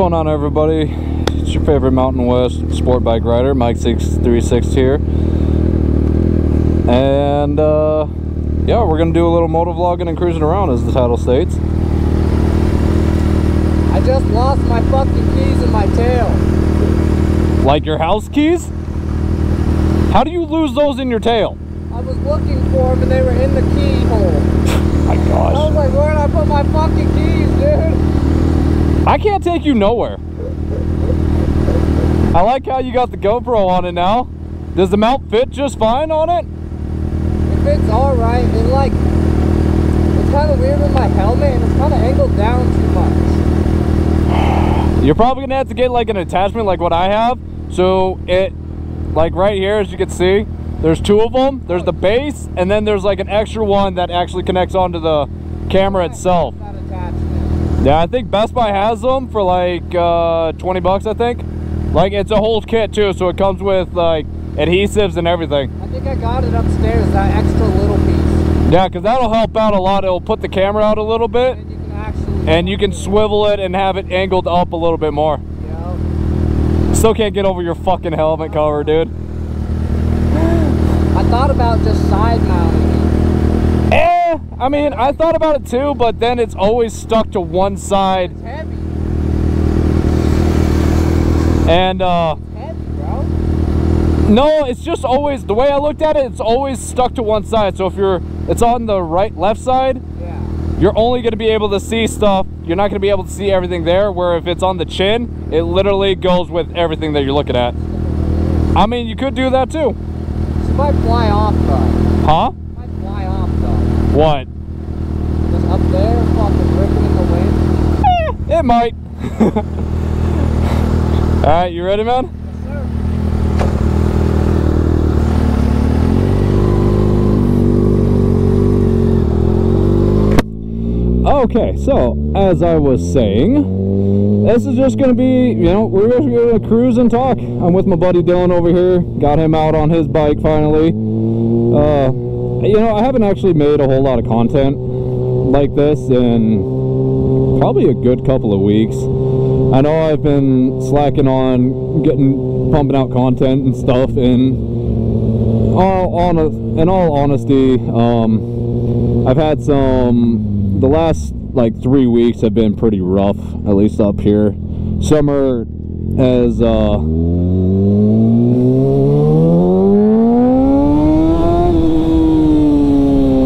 going on everybody? It's your favorite Mountain West sport bike rider, Mike 636 here. And uh, yeah, we're gonna do a little moto vlogging and cruising around as the title states. I just lost my fucking keys in my tail. Like your house keys? How do you lose those in your tail? I was looking for them and they were in the keyhole. My I was gosh. like, where did I put my fucking keys, dude? I can't take you nowhere. I like how you got the GoPro on it now. Does the mount fit just fine on it? It fits alright. It like, it's kind of weird with my helmet and it's kind of angled down too much. You're probably gonna have to get like an attachment like what I have. So it, like right here, as you can see, there's two of them. There's the base, and then there's like an extra one that actually connects onto the camera itself. Yeah, I think Best Buy has them for like uh, 20 bucks, I think. Like it's a whole kit too, so it comes with like adhesives and everything. I think I got it upstairs, that extra little piece. Yeah, because that'll help out a lot. It'll put the camera out a little bit, And you can actually. and you can swivel it and have it angled up a little bit more. Yeah. Still can't get over your fucking helmet cover, dude. I thought about just side mounting I mean, I thought about it too, but then it's always stuck to one side. It's heavy. And, uh, It's heavy, bro. no, it's just always, the way I looked at it, it's always stuck to one side. So if you're, it's on the right, left side, Yeah. you're only going to be able to see stuff. You're not going to be able to see everything there. Where if it's on the chin, it literally goes with everything that you're looking at. I mean, you could do that too. She might fly off though. Huh? Might fly off though. What? Just up there, fucking ripping in the wind. Eh, it might. All right, you ready, man? Yes, sir. Okay, so as I was saying, this is just gonna be, you know, we're just gonna cruise and talk. I'm with my buddy Dylan over here. Got him out on his bike finally. Uh, you know, I haven't actually made a whole lot of content like this in probably a good couple of weeks. I know I've been slacking on getting pumping out content and stuff, and all on in all honesty, um, I've had some. The last like three weeks have been pretty rough, at least up here. Summer has uh,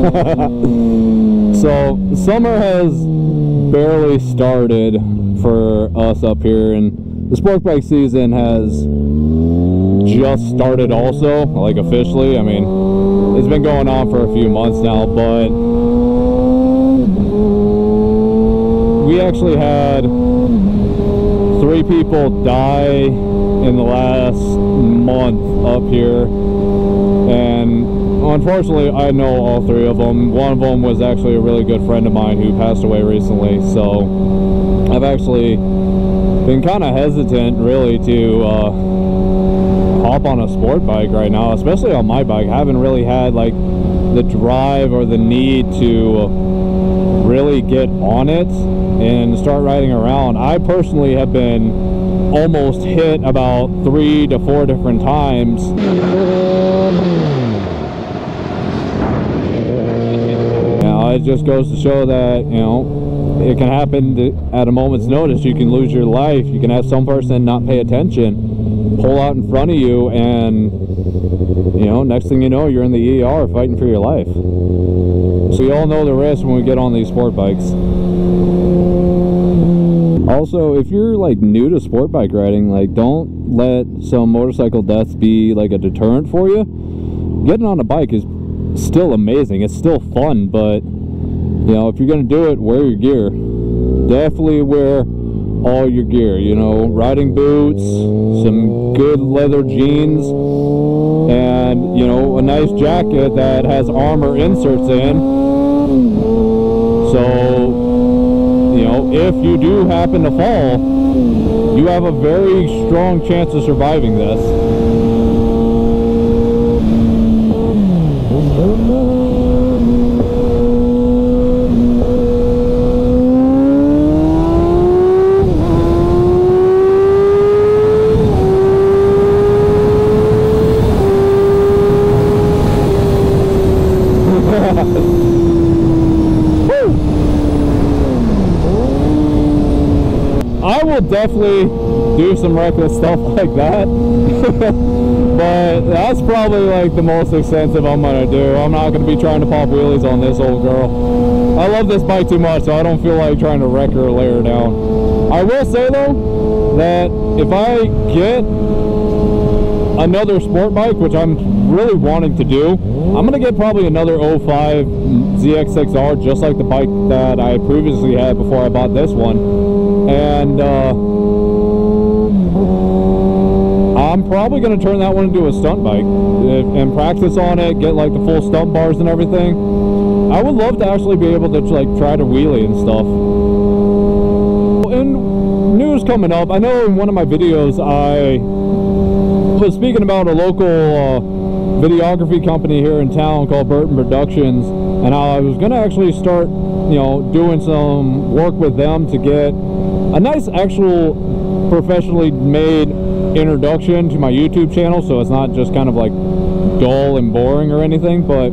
so summer has barely started for us up here, and the sports bike season has just started also, like officially. I mean, it's been going on for a few months now, but we actually had three people die in the last month up here, and unfortunately, I know all three of them. One of them was actually a really good friend of mine who passed away recently, so I've actually been kind of hesitant, really, to. Uh, hop on a sport bike right now, especially on my bike. I haven't really had like the drive or the need to really get on it and start riding around. I personally have been almost hit about three to four different times. Now it just goes to show that, you know, it can happen to, at a moment's notice. You can lose your life. You can have some person not pay attention, pull out in front of you, and, you know, next thing you know, you're in the ER fighting for your life. So we all know the risk when we get on these sport bikes. Also, if you're like new to sport bike riding, like don't let some motorcycle deaths be like a deterrent for you. Getting on a bike is still amazing. It's still fun, but you know, if you're gonna do it, wear your gear. Definitely wear all your gear. You know, riding boots, some good leather jeans, and you know, a nice jacket that has armor inserts in. So, you know, if you do happen to fall, you have a very strong chance of surviving this. Will definitely do some reckless stuff like that. but that's probably like the most extensive I'm gonna do. I'm not gonna be trying to pop wheelies on this old girl. I love this bike too much, so I don't feel like trying to wreck her or lay her down. I will say though, that if I get another sport bike, which I'm really wanting to do, I'm gonna get probably another 05 ZX6R, just like the bike that I previously had before I bought this one. And uh, I'm probably gonna turn that one into a stunt bike and practice on it, get like the full stunt bars and everything. I would love to actually be able to like try to wheelie and stuff. And news coming up, I know in one of my videos I was speaking about a local uh, videography company here in town called Burton Productions, and I was going to actually start, you know, doing some work with them to get a nice actual professionally made introduction to my YouTube channel, so it's not just kind of like dull and boring or anything, but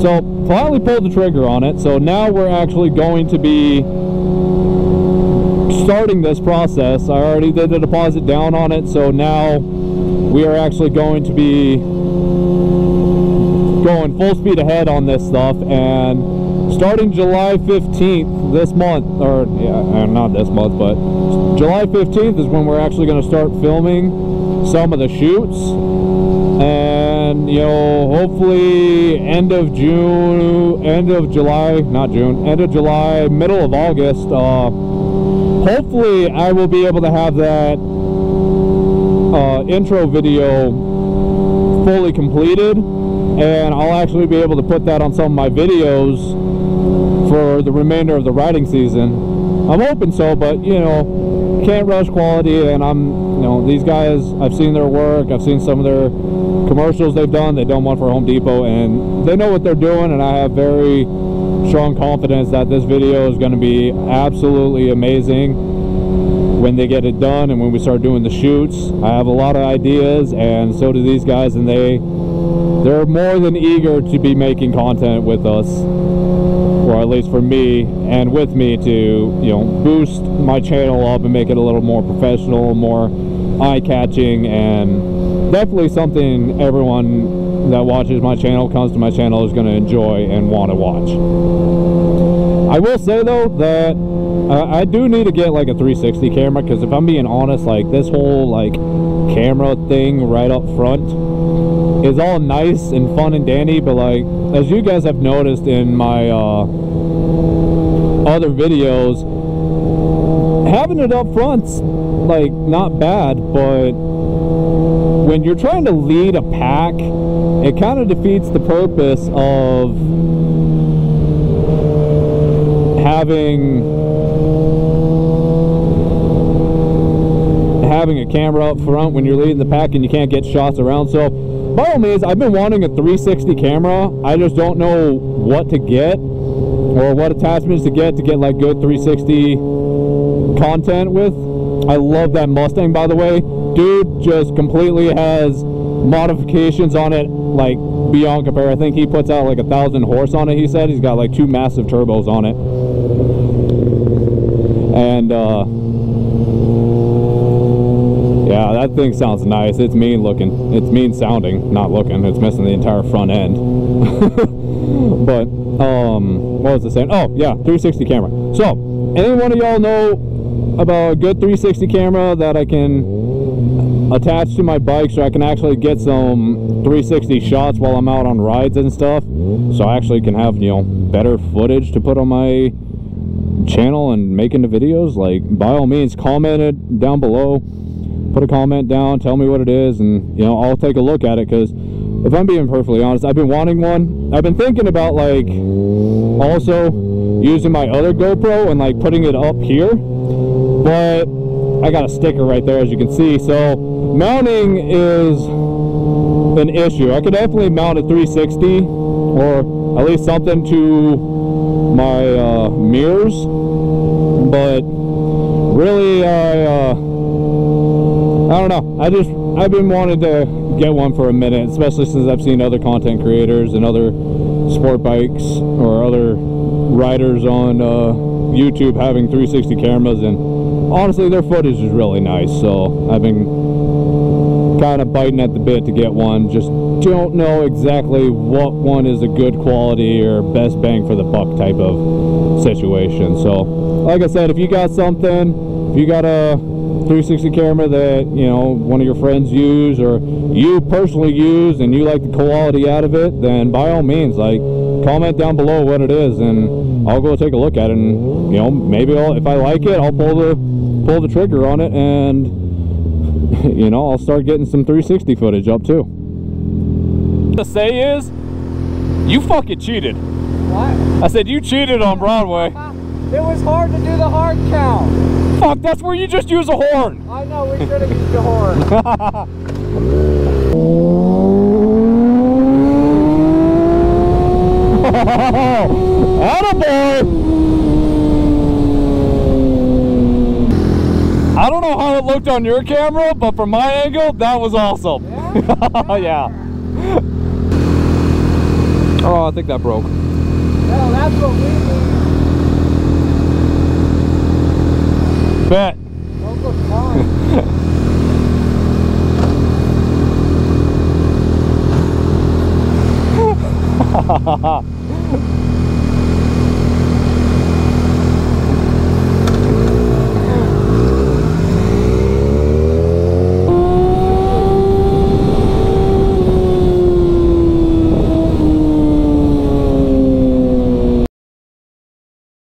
so finally pulled the trigger on it, so now we're actually going to be starting this process. I already did a deposit down on it, so now we are actually going to be going full speed ahead on this stuff and starting July 15th this month or yeah uh, not this month but July 15th is when we're actually going to start filming some of the shoots. And you know hopefully end of June end of July not June end of July middle of August uh, hopefully I will be able to have that uh, intro video fully completed. And I'll actually be able to put that on some of my videos for the remainder of the riding season. I'm hoping so, but you know, can't rush quality and I'm, you know, these guys, I've seen their work, I've seen some of their commercials they've done, they've done one for Home Depot and they know what they're doing and I have very strong confidence that this video is going to be absolutely amazing when they get it done and when we start doing the shoots. I have a lot of ideas and so do these guys and they they're more than eager to be making content with us or at least for me and with me to you know boost my channel up and make it a little more professional more eye-catching and definitely something everyone that watches my channel comes to my channel is going to enjoy and want to watch. I will say though that uh, I do need to get like a 360 camera because if I'm being honest, like this whole like camera thing right up front is all nice and fun and dandy, but like as you guys have noticed in my uh, other videos, having it up front's like not bad, but when you're trying to lead a pack, it kind of defeats the purpose of having having a camera up front when you're leading the pack and you can't get shots around. So by all means, I've been wanting a 360 camera. I just don't know what to get or what attachments to get to get like good 360 content with. I love that Mustang, by the way. Dude just completely has modifications on it like beyond compare. I think he puts out like a thousand horse on it. He said he's got like two massive turbos on it. And uh, that thing sounds nice. It's mean looking. It's mean sounding, not looking. It's missing the entire front end. but, um, what was I saying? Oh, yeah, 360 camera. So, any one of y'all know about a good 360 camera that I can attach to my bike so I can actually get some 360 shots while I'm out on rides and stuff so I actually can have you know better footage to put on my channel and making the videos like by all means comment it down below put a comment down, tell me what it is, and you know, I'll take a look at it because if I'm being perfectly honest, I've been wanting one. I've been thinking about like also using my other GoPro and like putting it up here, but I got a sticker right there as you can see. So mounting is an issue. I could definitely mount a 360 or at least something to my uh, mirrors, but really I uh, I don't know. I just I've been wanting to get one for a minute, especially since I've seen other content creators and other sport bikes or other riders on uh, YouTube having 360 cameras, and honestly, their footage is really nice. So I've been kind of biting at the bit to get one. Just don't know exactly what one is a good quality or best bang for the buck type of situation. So, like I said, if you got something, if you got a 360 camera that you know one of your friends use or you personally use and you like the quality out of it then by all means like comment down below what it is and I'll go take a look at it and you know maybe I'll, if I like it I'll pull the pull the trigger on it and you know I'll start getting some 360 footage up too the say is you fucking cheated What? I said you cheated on Broadway It was hard to do the hard count. Fuck that's where you just use a horn I know we should have used the horn. Attaboy! I don't know how it looked on your camera, but from my angle, that was awesome. Yeah? yeah. Oh, I think that broke. Well, that's what we need. bet. ha ha ha